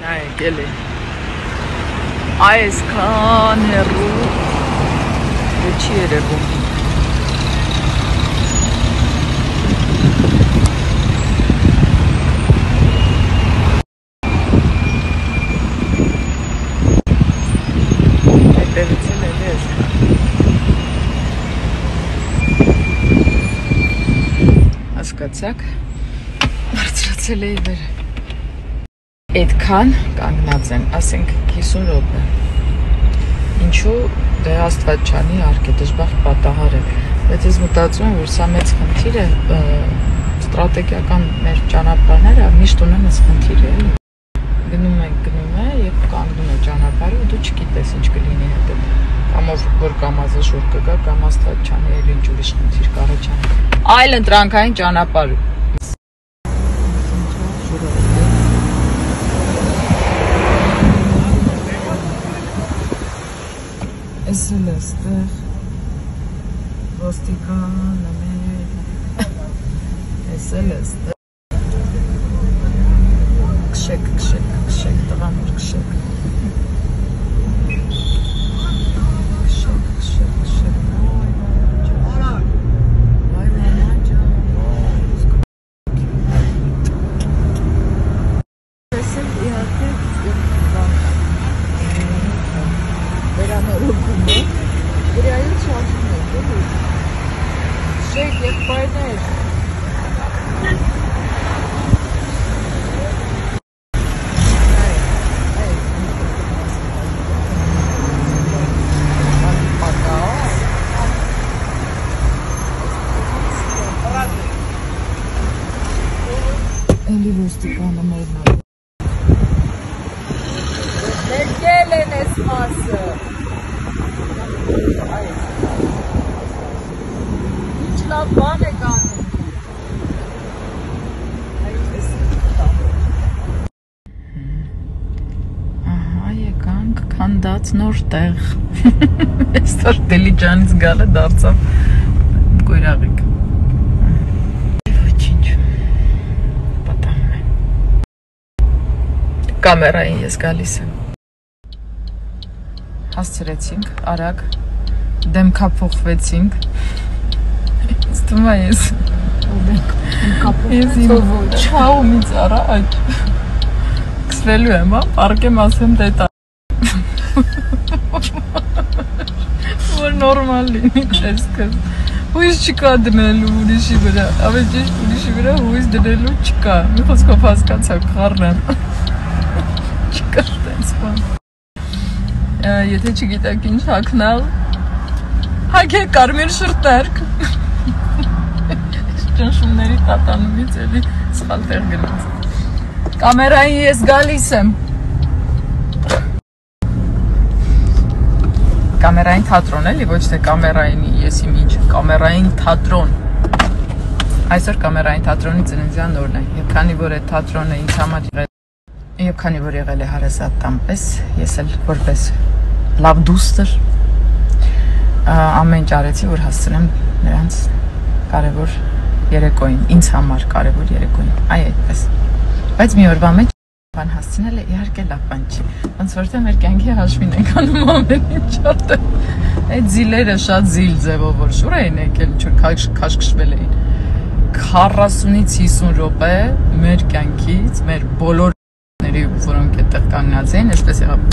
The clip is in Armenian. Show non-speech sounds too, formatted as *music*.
Նայեք էլի։ Այսքան հեռու չի երևում։ Հասկացաք։ Բարձրացել էի վեր։ Այդքան կանգնած են, ասենք 50 րոպե։ Ինչու դե Աստված չանի արկե դժբախտ պատահար է։ Բայց ես մտածում եմ, որ սա մեծ խնդիր է ստրատեգիական մեր ճանապարհները միշտ ունեն այս խնդիրը, էլի։ Գնում է, գնում է եւ կանգնում է ճանապարհը ու դու չգիտես ինչ կլինի հետո։ Կամ որ կամազը շուր կգա, կամ Աստված չանի եւ ինչ ուրիշ խնդիր կառաջանա։ Այլ ընտրանքային ճանապարհ Էլ է ստեղ ոստիկանը մեր *laughs* էլ է ստեղ վերանորոգում է վրայից շարժում է դու շեյք եղբայրներ Էլի ոստիկանը մերն է Եկել են այս մասը։ Այ։ Ինչ լավ բան է կանում։ Ահա եկանք քանդած նոր տեղ։ *laughs* Այստեղ Դելիջանից գալը դարձավ գույրաղիկ։ Ոչինչ։ Պատահում է։ Կամերային ես գալիս եմ հասցրեցինք, արագ դեմքափոխվեցինք։ Ինձ թվում է ես ես իմ չաումից առաջ քսվելու եմ, հա, պարկեմ ասեմ դե տա։ Որ նորմալ լինի տեսքս։ Հույս չկա դնելու ուրիշի վրա, ավելի ճիշտ ուրիշի վրա հույս դնելու չկա։ Մի խոսքով հասկացա, խառնեմ։ Չկա տենց բան եթե չգիտեք ինչ հագնալ, հագեք կարմիր շրտերք։ Ճնշումների տատանումից էլի սխալ տեղ գնաց։ Կամերային ես գալիս եմ։ Կամերային թատրոն էլի, ոչ թե կամերայինի ես իմ ինչ, կամերային թատրոն։ Այսօր կամերային թատրոնի ծննդյան օրն է։ Եվ քանի որ այդ թատրոնը ինձ համար Եվ քանի որ եղել է հարազատ տամպես, ես էլ որպես լավ դուստր ամեն ինչ արեցի, որ հասցնեմ նրանց կարևոր երեկոյին, ինձ համար կարևոր երեկոյին։ Այ այդպես։ Բայց մի օրվա մեջ բան հասցնելը իհարկե լավ բան չի։ Ոնց որ թե մեր կյանքի հաշվին ենք անում ամեն ինչ արդեն։ Այդ զիլերը շատ զիլ ձևով որ շուր էին եկել, ինչ քաշքշվել էին։ 40-ից 50 րոպե մեր կյանքից, մեր բոլոր ների, որոնք այդտեղ կանգնած էին, այսպես եղավ։